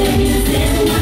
Everything